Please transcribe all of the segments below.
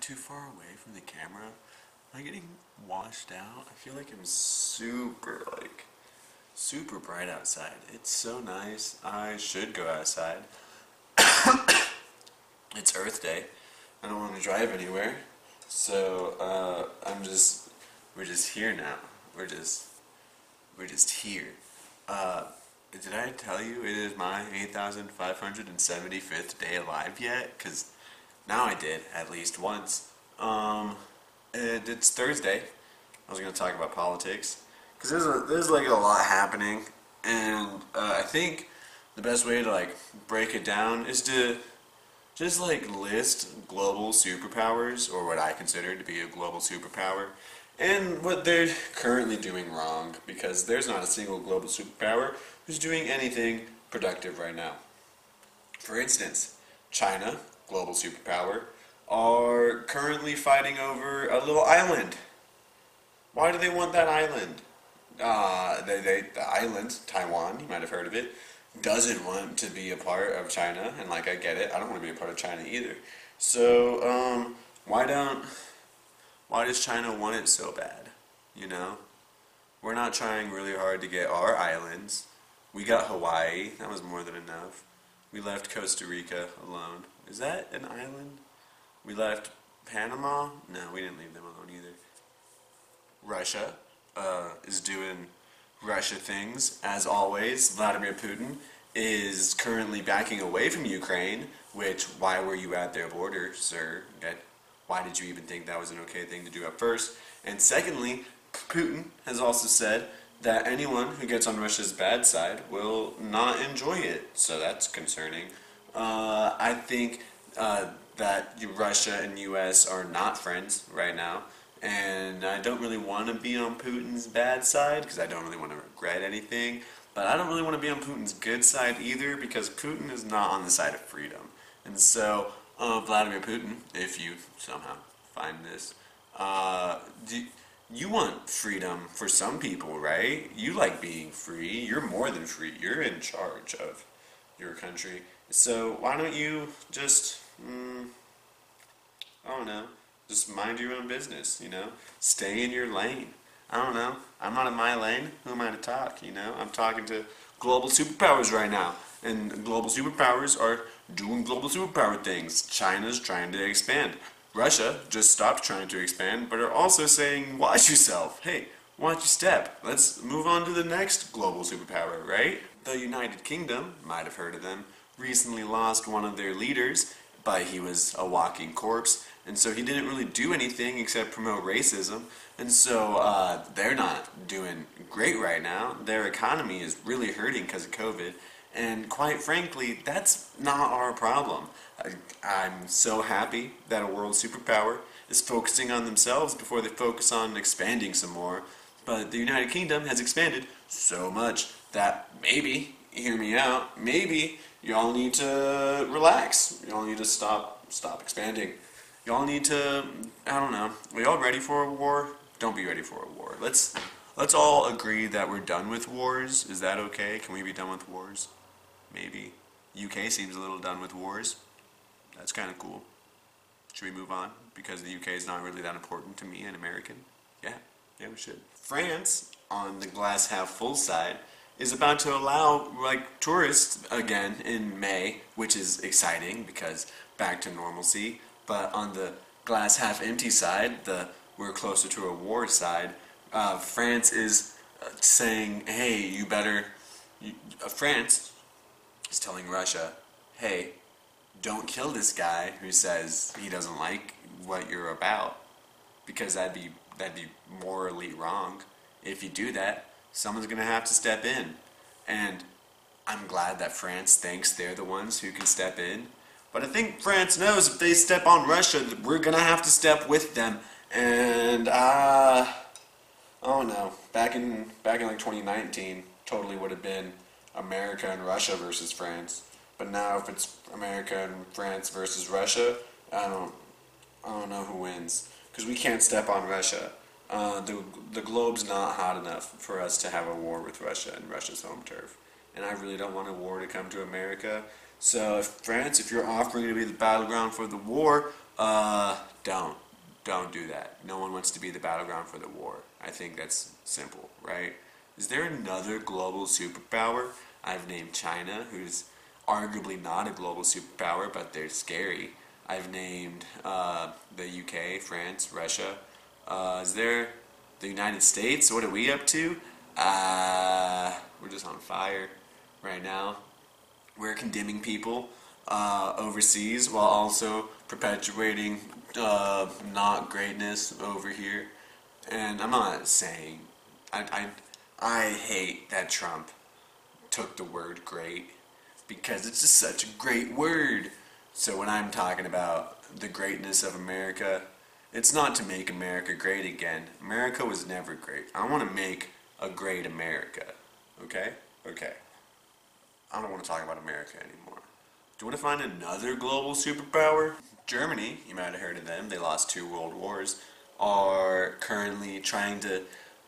too far away from the camera? Am I getting washed out? I feel like I'm super, like, super bright outside. It's so nice. I should go outside. it's Earth Day. I don't want to drive anywhere. So, uh, I'm just, we're just here now. We're just, we're just here. Uh, did I tell you it is my 8,575th day alive yet? Because now I did, at least once. Um, it, it's Thursday. I was going to talk about politics. Because there's, a, there's like a lot happening. And uh, I think the best way to like break it down is to just like list global superpowers, or what I consider to be a global superpower, and what they're currently doing wrong, because there's not a single global superpower who's doing anything productive right now. For instance, China, global superpower, are currently fighting over a little island. Why do they want that island? Uh, they, they, the island, Taiwan, you might have heard of it, doesn't want to be a part of China, and like I get it, I don't want to be a part of China either. So, um, why don't, why does China want it so bad? You know? We're not trying really hard to get our islands. We got Hawaii, that was more than enough. We left Costa Rica alone. Is that an island? We left Panama? No, we didn't leave them alone either. Russia uh, is doing Russia things, as always. Vladimir Putin is currently backing away from Ukraine, which, why were you at their border, sir? Why did you even think that was an okay thing to do at first? And secondly, Putin has also said that anyone who gets on Russia's bad side will not enjoy it. So that's concerning. Uh, I think uh, that Russia and U.S. are not friends right now. And I don't really want to be on Putin's bad side because I don't really want to regret anything. But I don't really want to be on Putin's good side either because Putin is not on the side of freedom. And so, uh, Vladimir Putin, if you somehow find this, uh, do, you want freedom for some people, right? You like being free. You're more than free. You're in charge of your country. So why don't you just, mm, I don't know, just mind your own business, you know? Stay in your lane. I don't know. I'm not in my lane. Who am I to talk, you know? I'm talking to global superpowers right now. And global superpowers are doing global superpower things. China's trying to expand. Russia just stopped trying to expand, but are also saying, watch yourself. Hey, watch your step. Let's move on to the next global superpower, right? The United Kingdom, might have heard of them, recently lost one of their leaders, but he was a walking corpse and so he didn't really do anything except promote racism. And so uh, they're not doing great right now. Their economy is really hurting because of COVID. And quite frankly, that's not our problem. I, am so happy that a world superpower is focusing on themselves before they focus on expanding some more. But the United Kingdom has expanded so much that maybe, hear me out, maybe y'all need to relax. Y'all need to stop stop expanding. Y'all need to, I don't know, are y'all ready for a war? Don't be ready for a war. Let's, let's all agree that we're done with wars. Is that okay? Can we be done with wars? Maybe. UK seems a little done with wars. That's kind of cool. Should we move on? Because the UK is not really that important to me, an American. Yeah, yeah, we should. France, on the glass half full side, is about to allow like tourists again in May, which is exciting because back to normalcy. But on the glass half empty side, the we're closer to a war side, uh, France is uh, saying, hey, you better, you, uh, France is telling Russia, hey, don't kill this guy who says he doesn't like what you're about, because that'd be that'd be morally wrong. If you do that, someone's gonna have to step in, and I'm glad that France thinks they're the ones who can step in but I think France knows if they step on Russia, that we're going to have to step with them. And, uh, oh no, back in, back in like 2019, totally would have been America and Russia versus France. But now if it's America and France versus Russia, I don't, I don't know who wins. Because we can't step on Russia. Uh, the, the globe's not hot enough for us to have a war with Russia and Russia's home turf. And I really don't want a war to come to America. So, if France, if you're offering to be the battleground for the war, uh, don't. Don't do that. No one wants to be the battleground for the war. I think that's simple, right? Is there another global superpower? I've named China, who's arguably not a global superpower, but they're scary. I've named uh, the UK, France, Russia. Uh, is there the United States? What are we up to? Uh, we're just on fire right now. We're condemning people uh, overseas while also perpetuating uh, not greatness over here. And I'm not saying I, I I hate that Trump took the word great because it's just such a great word. So when I'm talking about the greatness of America, it's not to make America great again. America was never great. I want to make a great America. Okay? Okay. I don't want to talk about America anymore. Do you want to find another global superpower? Germany, you might have heard of them, they lost two world wars, are currently trying to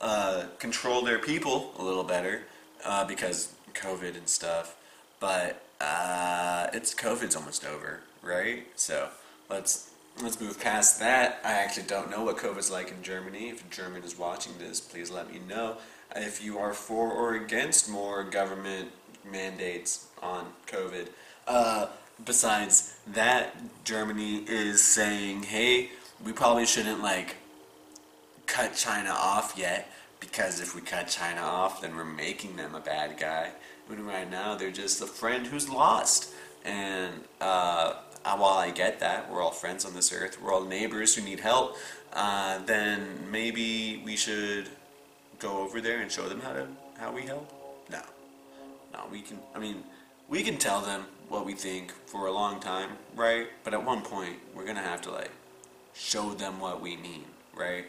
uh, control their people a little better uh, because COVID and stuff. But uh, it's COVID's almost over, right? So let's let's move past that. I actually don't know what COVID's like in Germany. If a German is watching this, please let me know. If you are for or against more government mandates on COVID. Uh, besides that, Germany is saying, hey, we probably shouldn't like cut China off yet because if we cut China off, then we're making them a bad guy. Right now they're just a friend who's lost. And uh, while I get that, we're all friends on this earth, we're all neighbors who need help, uh, then maybe we should go over there and show them how to how we help. No, no, we can. I mean, we can tell them what we think for a long time, right? But at one point, we're gonna have to like show them what we mean, right?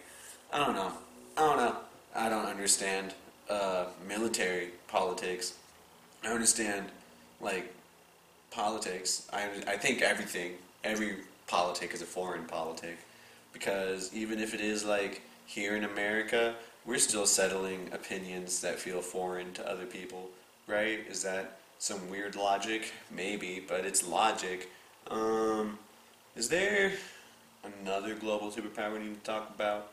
I don't know. I don't know. I don't understand uh, military politics. I understand like politics. I I think everything, every politic is a foreign politic, because even if it is like here in America, we're still settling opinions that feel foreign to other people, right? Is that some weird logic? Maybe, but it's logic. Um, is there another global superpower we need to talk about?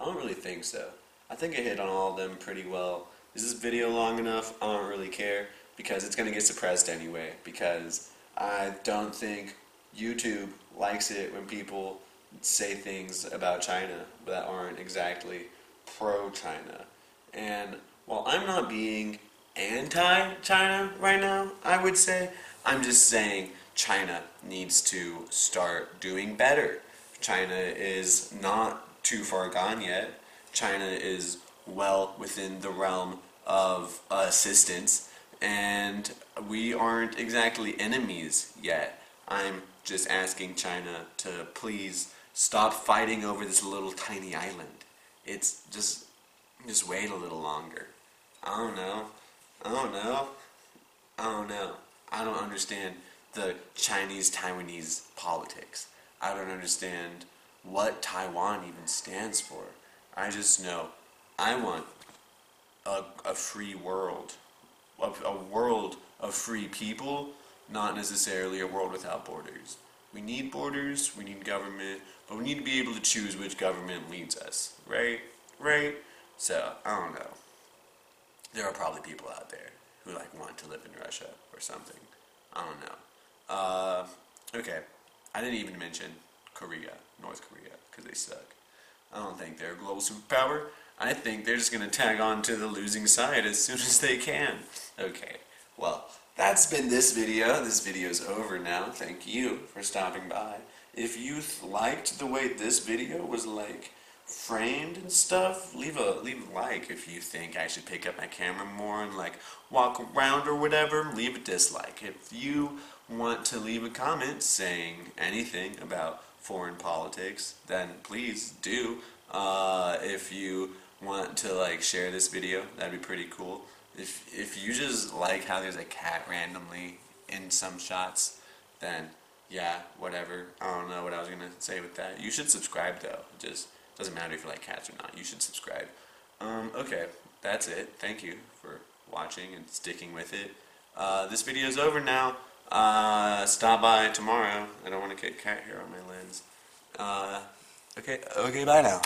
I don't really think so. I think I hit on all of them pretty well. Is this video long enough? I don't really care because it's going to get suppressed anyway because I don't think YouTube likes it when people say things about China that aren't exactly pro-China. And while I'm not being anti-China right now, I would say, I'm just saying China needs to start doing better. China is not too far gone yet. China is well within the realm of assistance, and we aren't exactly enemies yet. I'm just asking China to please stop fighting over this little tiny island. It's just, just wait a little longer. I don't know. I don't know. I don't know. I don't understand the Chinese Taiwanese politics. I don't understand what Taiwan even stands for. I just know I want a, a free world, a, a world of free people, not necessarily a world without borders. We need borders, we need government, but we need to be able to choose which government leads us, right? Right? So, I don't know. There are probably people out there who like want to live in Russia or something. I don't know. Uh, okay, I didn't even mention Korea, North Korea, because they suck. I don't think they're a global superpower. I think they're just going to tag on to the losing side as soon as they can. Okay, well, that's been this video. This video is over now. Thank you for stopping by. If you liked the way this video was like framed and stuff, leave a leave a like if you think I should pick up my camera more and like walk around or whatever. Leave a dislike. If you want to leave a comment saying anything about foreign politics, then please do. Uh, if you want to like share this video, that'd be pretty cool. If if you just like how there's a cat randomly in some shots, then yeah, whatever. I don't know what I was gonna say with that. You should subscribe though. It just doesn't matter if you like cats or not. You should subscribe. Um, okay, that's it. Thank you for watching and sticking with it. Uh, this video is over now. Uh, stop by tomorrow. I don't want to get cat hair on my lens. Uh, okay, okay, bye now.